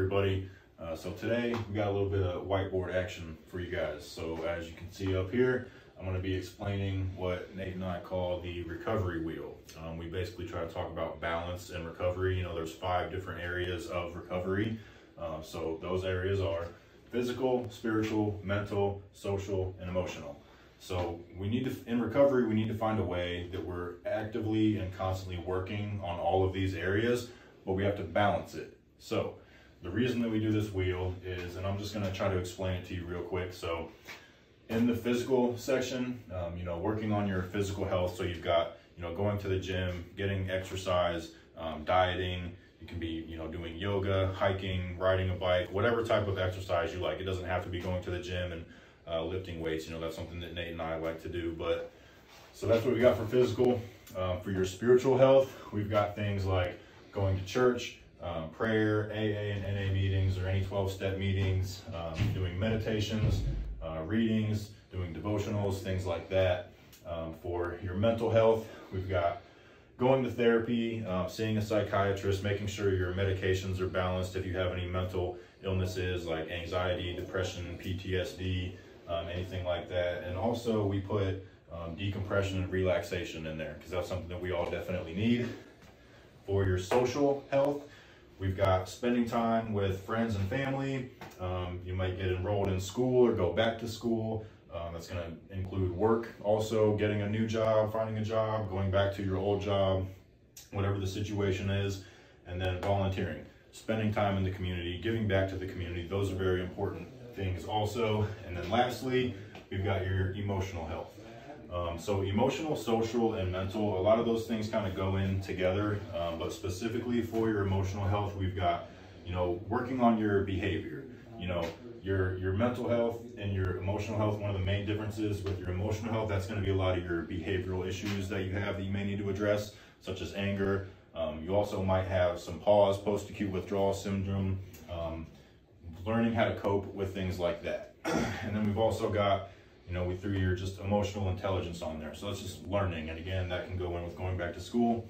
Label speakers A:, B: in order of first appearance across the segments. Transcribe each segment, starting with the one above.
A: everybody? Uh, so today we got a little bit of whiteboard action for you guys. So as you can see up here, I'm going to be explaining what Nate and I call the recovery wheel. Um, we basically try to talk about balance and recovery. You know, there's five different areas of recovery. Um, so those areas are physical, spiritual, mental, social, and emotional. So we need to, in recovery, we need to find a way that we're actively and constantly working on all of these areas, but we have to balance it. So the reason that we do this wheel is, and I'm just gonna try to explain it to you real quick. So in the physical section, um, you know, working on your physical health. So you've got, you know, going to the gym, getting exercise, um, dieting, you can be, you know, doing yoga, hiking, riding a bike, whatever type of exercise you like. It doesn't have to be going to the gym and uh, lifting weights. You know, that's something that Nate and I like to do. But so that's what we got for physical. Um, for your spiritual health, we've got things like going to church, um, prayer, AA and NA meetings, or any 12 step meetings, um, doing meditations, uh, readings, doing devotionals, things like that. Um, for your mental health, we've got going to therapy, um, seeing a psychiatrist, making sure your medications are balanced if you have any mental illnesses like anxiety, depression, PTSD, um, anything like that. And also we put um, decompression and relaxation in there because that's something that we all definitely need. For your social health, we've got spending time with friends and family. Um, you might get enrolled in school or go back to school. Um, that's going to include work, also getting a new job, finding a job, going back to your old job, whatever the situation is, and then volunteering, spending time in the community, giving back to the community. Those are very important things also. And then lastly, we've got your emotional health. Um, so emotional, social, and mental, a lot of those things kind of go in together, um, but specifically for your emotional health, we've got, you know, working on your behavior, you know, your, your mental health and your emotional health, one of the main differences with your emotional health, that's gonna be a lot of your behavioral issues that you have that you may need to address, such as anger. Um, you also might have some PAWS, post-acute withdrawal syndrome, um, learning how to cope with things like that. and then we've also got, you know, we threw your just emotional intelligence on there. So that's just learning. And again, that can go in with going back to school.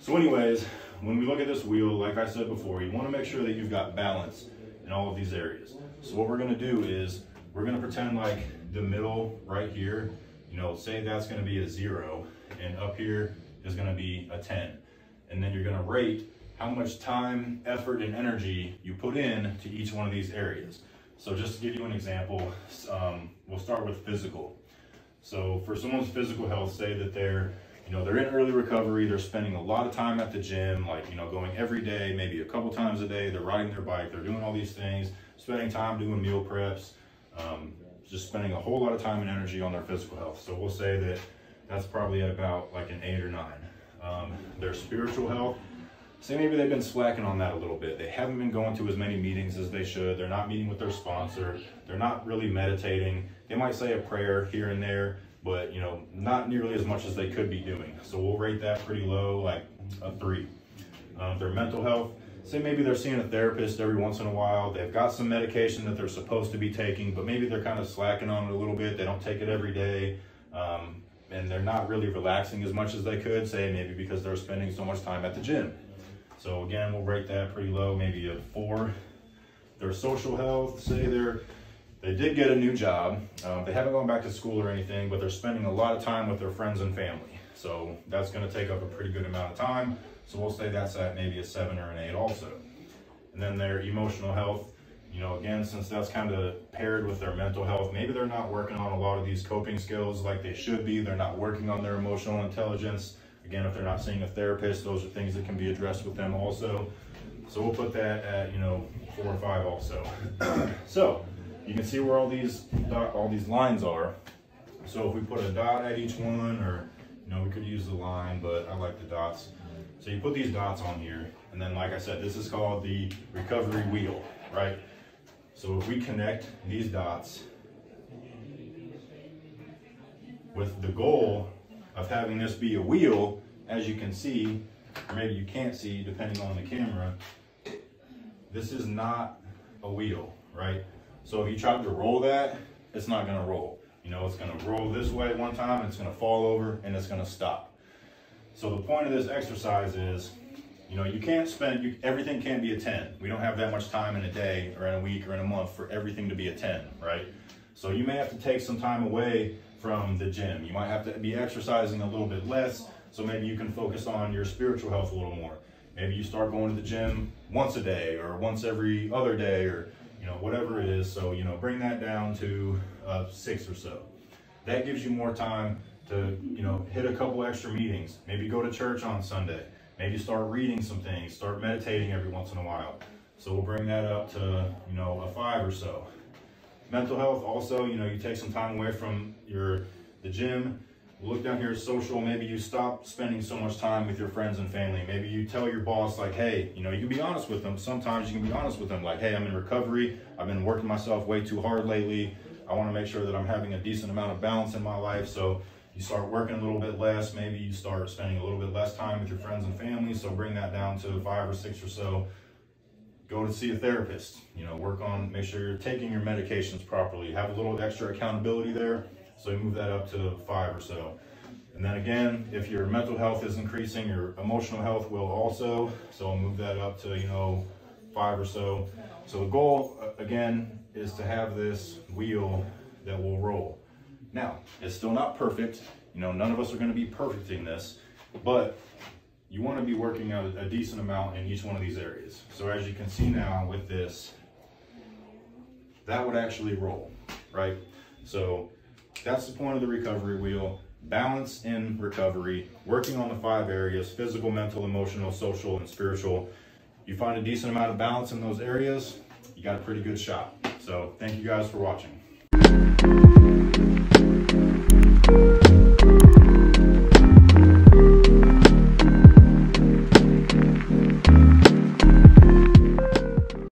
A: So anyways, when we look at this wheel, like I said before, you want to make sure that you've got balance in all of these areas. So what we're going to do is we're going to pretend like the middle right here, you know, say that's going to be a zero and up here is going to be a 10. And then you're going to rate how much time, effort, and energy you put in to each one of these areas. So just to give you an example, um, we'll start with physical. So for someone's physical health, say that they're, you know, they're in early recovery, they're spending a lot of time at the gym, like, you know, going every day, maybe a couple times a day, they're riding their bike, they're doing all these things, spending time doing meal preps, um, just spending a whole lot of time and energy on their physical health. So we'll say that that's probably at about like an eight or nine. Um, their spiritual health, say maybe they've been slacking on that a little bit. They haven't been going to as many meetings as they should. They're not meeting with their sponsor. They're not really meditating. They might say a prayer here and there, but you know, not nearly as much as they could be doing. So we'll rate that pretty low, like a three. Um, their mental health, say maybe they're seeing a therapist every once in a while. They've got some medication that they're supposed to be taking, but maybe they're kind of slacking on it a little bit. They don't take it every day. Um, and they're not really relaxing as much as they could, say maybe because they're spending so much time at the gym. So again, we'll rate that pretty low, maybe a four. Their social health, say they're they did get a new job. Um, they haven't gone back to school or anything, but they're spending a lot of time with their friends and family. So that's going to take up a pretty good amount of time. So we'll say that's at maybe a seven or an eight also. And then their emotional health, you know, again, since that's kind of paired with their mental health, maybe they're not working on a lot of these coping skills like they should be. They're not working on their emotional intelligence. Again, if they're not seeing a therapist, those are things that can be addressed with them also. So we'll put that at, you know, four or five also. so you can see where all these all these lines are. So if we put a dot at each one, or, you know, we could use the line, but I like the dots. So you put these dots on here, and then like I said, this is called the recovery wheel, right? So if we connect these dots with the goal of having this be a wheel, as you can see, or maybe you can't see depending on the camera, this is not a wheel, right? So if you try to roll that, it's not gonna roll. You know, it's gonna roll this way one time, it's gonna fall over, and it's gonna stop. So the point of this exercise is, you know, you can't spend, you, everything can't be a 10. We don't have that much time in a day or in a week or in a month for everything to be a 10, right? So you may have to take some time away from the gym. You might have to be exercising a little bit less, so maybe you can focus on your spiritual health a little more. Maybe you start going to the gym once a day or once every other day or, you know, whatever it is. So, you know, bring that down to uh, six or so. That gives you more time to, you know, hit a couple extra meetings. Maybe go to church on Sunday. Maybe start reading some things, start meditating every once in a while. So we'll bring that up to, you know, a five or so. Mental health also, you know, you take some time away from your the gym. Look down here at social, maybe you stop spending so much time with your friends and family. Maybe you tell your boss like, hey, you know, you can be honest with them. Sometimes you can be honest with them like, hey, I'm in recovery. I've been working myself way too hard lately. I want to make sure that I'm having a decent amount of balance in my life. So you start working a little bit less, maybe you start spending a little bit less time with your friends and family, so bring that down to five or six or so. Go to see a therapist, you know, work on, make sure you're taking your medications properly, have a little extra accountability there, so you move that up to five or so. And then again, if your mental health is increasing, your emotional health will also, so I'll move that up to, you know, five or so. So the goal, again, is to have this wheel that will roll. Now, it's still not perfect. You know, none of us are going to be perfecting this, but you want to be working a, a decent amount in each one of these areas. So as you can see now with this, that would actually roll, right? So that's the point of the recovery wheel. Balance in recovery, working on the five areas, physical, mental, emotional, social, and spiritual. You find a decent amount of balance in those areas, you got a pretty good shot. So thank you guys for watching.